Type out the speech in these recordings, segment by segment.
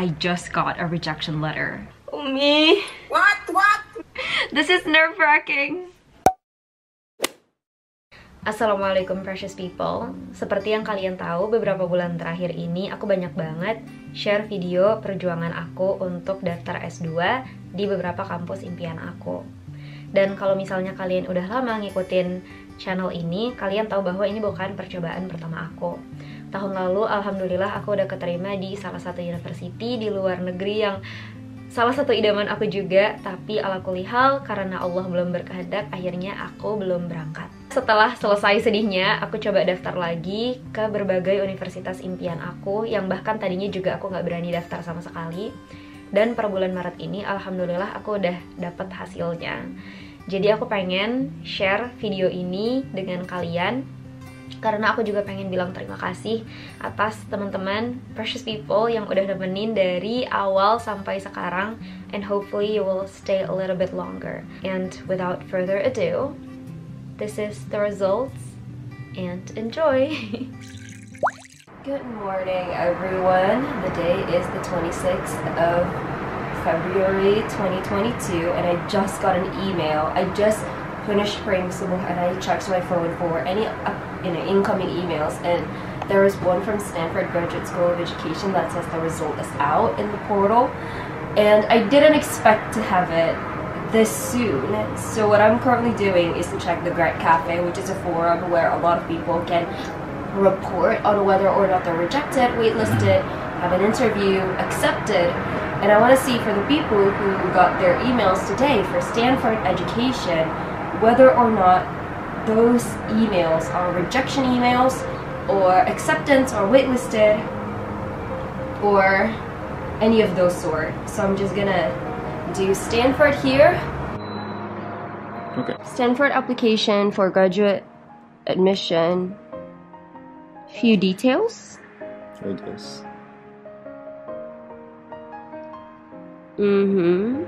I just got a rejection letter. Umi! What? What? This is nerve-wracking. Assalamualaikum precious people Seperti yang kalian tahu, beberapa bulan terakhir ini aku banyak banget share video perjuangan aku untuk daftar S2 di beberapa kampus impian aku Dan kalau misalnya kalian udah lama ngikutin channel ini, kalian tahu bahwa ini bukan percobaan pertama aku tahun lalu alhamdulillah aku udah keterima di salah satu university di luar negeri yang salah satu idaman aku juga. Tapi ala kulihal karena Allah belum berkehendak akhirnya aku belum berangkat. Setelah selesai sedihnya aku coba daftar lagi ke berbagai universitas impian aku yang bahkan tadinya juga aku nggak berani daftar sama sekali. Dan per bulan Maret ini alhamdulillah aku udah dapet hasilnya. Jadi aku pengen share video ini dengan kalian karena aku juga pengen bilang terima kasih atas teman-teman precious people yang udah nemenin dari awal sampai sekarang. And hopefully you will stay a little bit longer. And without further ado this is the results and enjoy. Good morning everyone. The day is the 26th of February 2022 and I just got an email. I just finished praying and I checked my phone for any know, incoming emails and there was one from Stanford Graduate School of Education that says the result is out in the portal and I didn't expect to have it this soon. So what I'm currently doing is to check the Grad Cafe which is a forum where a lot of people can report on whether or not they're rejected, waitlisted, have an interview, accepted. And I want to see for the people who got their emails today for Stanford Education whether or not those emails are rejection emails or acceptance or waitlisted or any of those sort. So I'm just gonna do Stanford here. Okay. Stanford application for graduate admission. Few details. It is. Mm-hmm.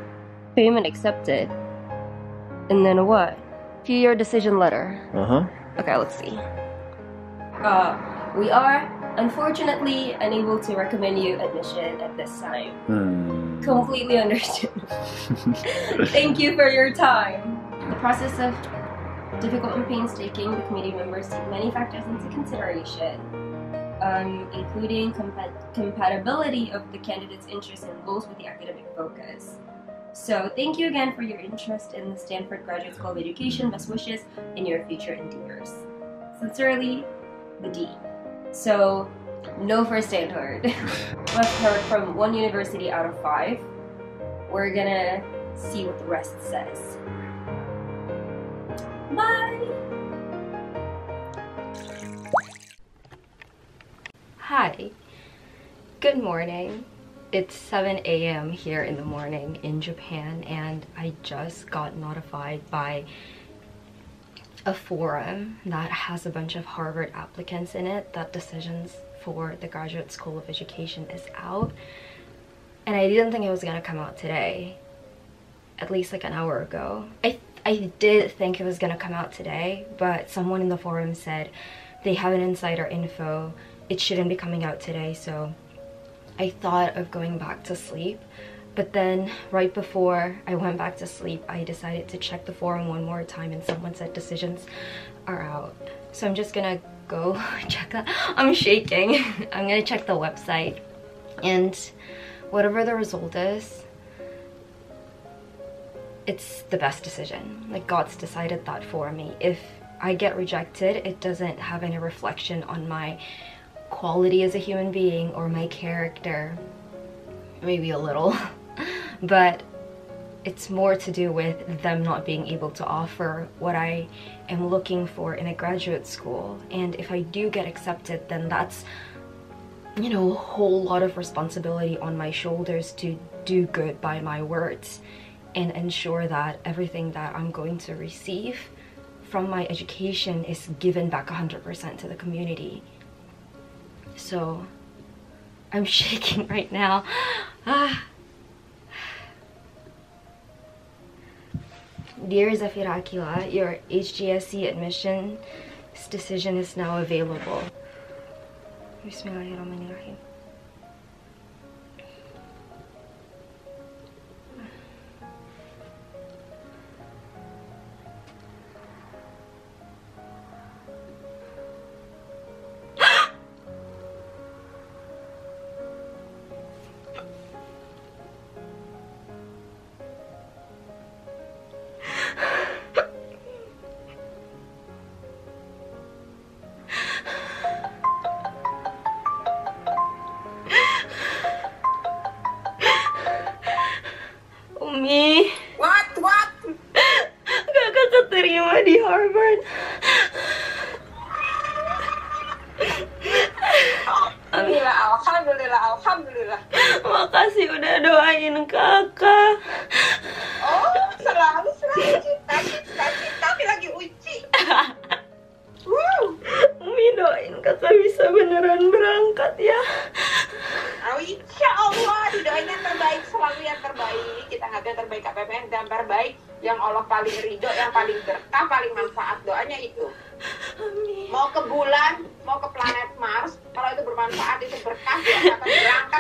Payment accepted. And then what? View your decision letter. Uh huh. Okay, let's see. Uh, we are unfortunately unable to recommend you admission at this time. Hmm. Completely understood. Thank you for your time. The process of difficult and painstaking, the committee members take many factors into consideration, um, including compa- compatibility of the candidate's interests and goals with the academic focus. So thank you again for your interest in the Stanford Graduate School of Education. Best wishes in your future endeavors. Sincerely, the Dean. So no for Stanford. We've heard from one university out of five. We're gonna see what the rest says. Bye! Hi. Good morning. It's 7 a.m. here in the morning in Japan and I just got notified by a forum that has a bunch of Harvard applicants in it that decisions for the Graduate School of Education is out. And I didn't think it was gonna come out today, at least like an hour ago. I, I did think it was gonna come out today, but someone in the forum said they have an insider info. It shouldn't be coming out today, so I thought of going back to sleep but then right before I went back to sleep I decided to check the forum oh one more time and someone said decisions are out. So I'm just gonna go check that. I'm shaking. I'm gonna check the website. And whatever the result is it's the best decision. Like God's decided that for me. If I get rejected it doesn't have any reflection on my quality as a human being or my character maybe a little but it's more to do with them not being able to offer what I am looking for in a graduate school. And if I do get accepted then that's you know a whole lot of responsibility on my shoulders to do good by my words and ensure that everything that I'm going to receive from my education is given back 100% to the community so I'm shaking right now. Ah. Dear Zhafira Aqyla, your HGSE admission decision is now available. Bismillahirrahmanirrahim.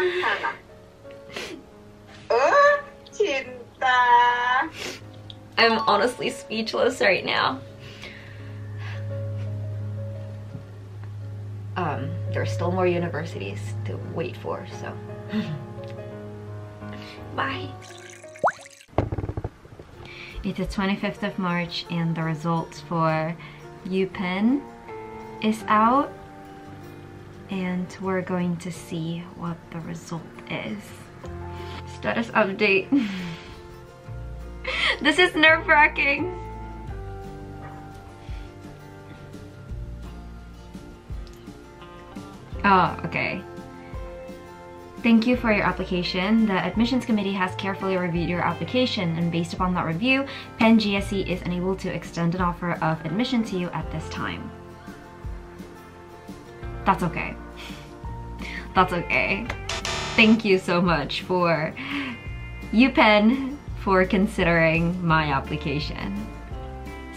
Oh, cinta. I'm honestly speechless right now. Um, there's still more universities to wait for, so. Bye. It's the 25th of March, and the results for UPenn is out, and we're going to see what the result is. Status update. This is nerve wracking. Oh, okay. Thank you for your application. The admissions committee has carefully reviewed your application and based upon that review, Penn GSE is unable to extend an offer of admission to you at this time. That's okay. That's okay. Thank you so much for UPenn for considering my application.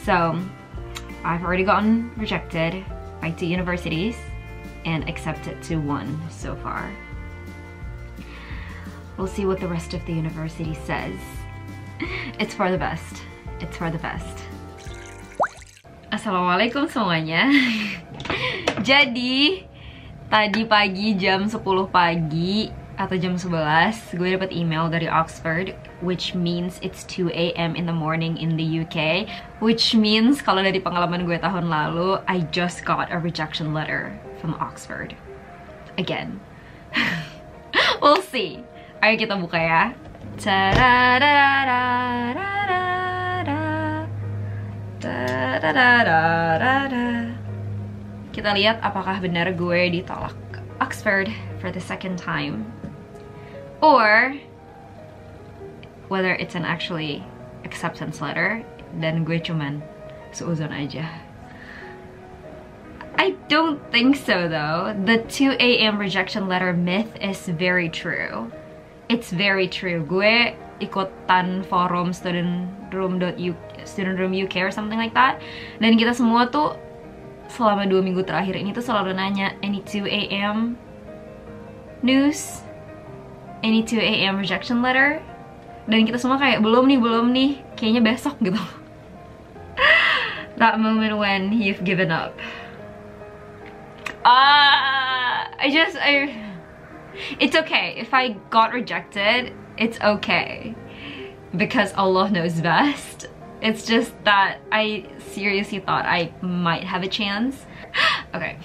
So, I've already gotten rejected by two universities and accepted to one so far. We'll see what the rest of the university says. It's for the best. It's for the best. Assalamualaikum semuanya. Jadi, tadi pagi jam 10 pagi atau jam 11 gue dapat email dari Oxford which means it's 2 a.m. in the morning in the UK which means kalau dari pengalaman gue tahun lalu I just got a rejection letter from Oxford. Again. We'll see. Ayo kita buka ya kita lihat apakah benar gue ditolak Oxford for the second time or whether it's an actually acceptance letter dan gue cuman seuzon aja I don't think so though. The 2 a.m. rejection letter myth is very true. It's very true. Gue ikutan forum student room student room UK or something like that. Dan kita semua tuh selama dua minggu terakhir ini tuh selalu nanya any 2 a.m. news? Any 2 a.m. rejection letter? Dan kita semua kayak belum nih belum nih kayaknya besok gitu. That moment when you've given up. Uh, I just I it's okay. If I got rejected it's okay. Because Allah knows best it's just that I seriously thought I might have a chance okay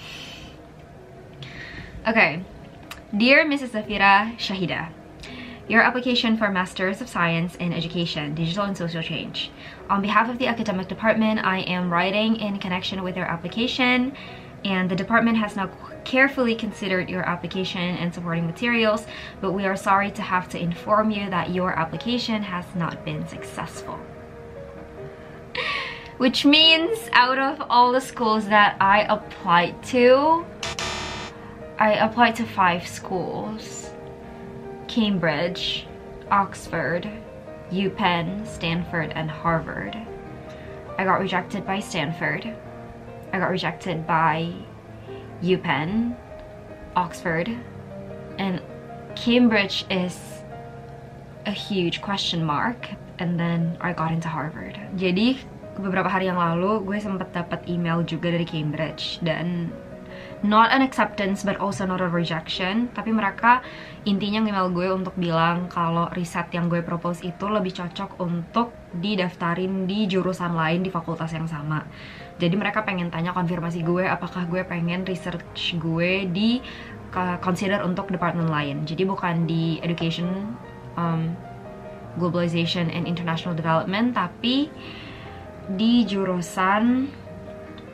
okay Dear Mrs. Zhafira Shahida, your application for Masters of Science in Education, Digital and Social Change. On behalf of the academic department, I am writing in connection with your application and the department has now carefully considered your application and supporting materials, but we are sorry to have to inform you that your application has not been successful. Which means out of all the schools that I applied to, I applied to five schools. Cambridge, Oxford, UPenn, Stanford, and Harvard. I got rejected by Stanford. I got rejected by UPenn, Oxford, and Cambridge is a huge question mark. And then I got into Harvard. Jadi beberapa hari yang lalu gue sempat dapat email juga dari Cambridge. Dan not an acceptance but also not a rejection. Tapi mereka intinya email gue untuk bilang kalau riset yang gue propose itu lebih cocok untuk didaftarin di jurusan lain di fakultas yang sama. Jadi mereka pengen tanya konfirmasi gue apakah gue pengen research gue di consider untuk department lain. Jadi bukan di education um, globalization and international development tapi di jurusan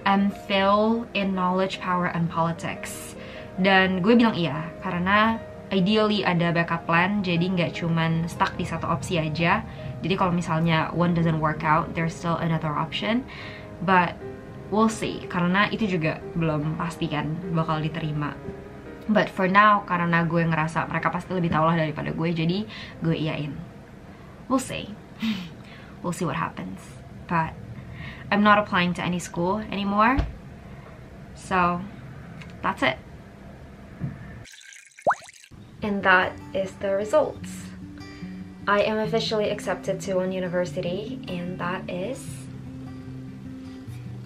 MPhil in Knowledge, Power, and Politics. Dan gue bilang iya, karena ideally ada backup plan jadi nggak cuman stuck di satu opsi aja. Jadi kalau misalnya one doesn't work out there's still another option. But we'll see karena itu juga belum pasti kan bakal diterima. But for now karena gue ngerasa mereka pasti lebih tahu lah daripada gue jadi gue iyain. We'll see. We'll see what happens. But I'm not applying to any school anymore so that's it and that is the results. I am officially accepted to one university, and that is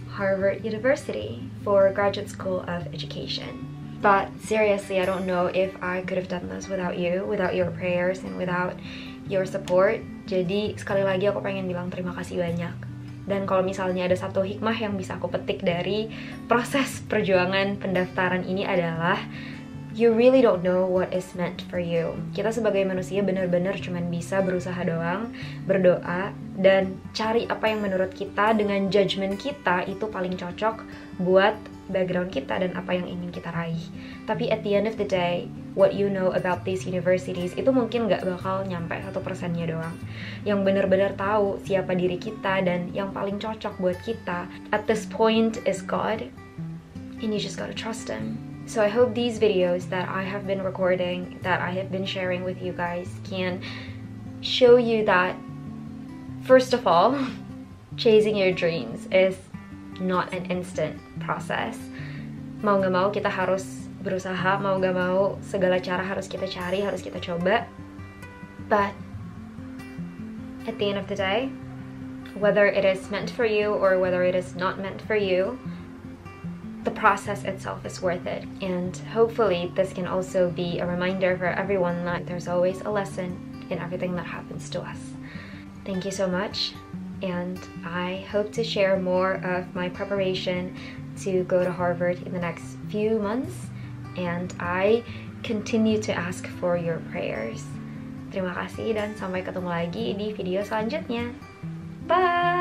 Harvard University for Graduate School of Education. But seriously, I don't know if I could have done this without you, without your prayers, and without your support. Jadi sekali lagi aku pengen bilang terima kasih banyak. Dan kalau misalnya ada satu hikmah yang bisa aku petik dari proses perjuangan pendaftaran ini adalah you really don't know what is meant for you. Kita sebagai manusia benar-benar cuman bisa berusaha doang, berdoa, dan cari apa yang menurut kita dengan judgement kita itu paling cocok buat background kita dan apa yang ingin kita raih. Tapi at the end of the day, what you know about these universities itu mungkin nggak bakal nyampe satu persennya doang. Yang benar-benar tahu siapa diri kita dan yang paling cocok buat kita at this point is God, and you just gotta trust Him. So I hope these videos that I have been recording, that I have been sharing with you guys can show you that first of all, chasing your dreams is not an instant process. Mau gak mau kita harus berusaha, mau gak mau segala cara harus kita cari, harus kita coba. But at the end of the day, whether it is meant for you or whether it is not meant for you, the process itself is worth it. And hopefully, this can also be a reminder for everyone that there's always a lesson in everything that happens to us. Thank you so much, and I hope to share more of my preparation to go to Harvard in the next few months. And I continue to ask for your prayers. Terima kasih dan sampai ketemu lagi di video selanjutnya. Bye!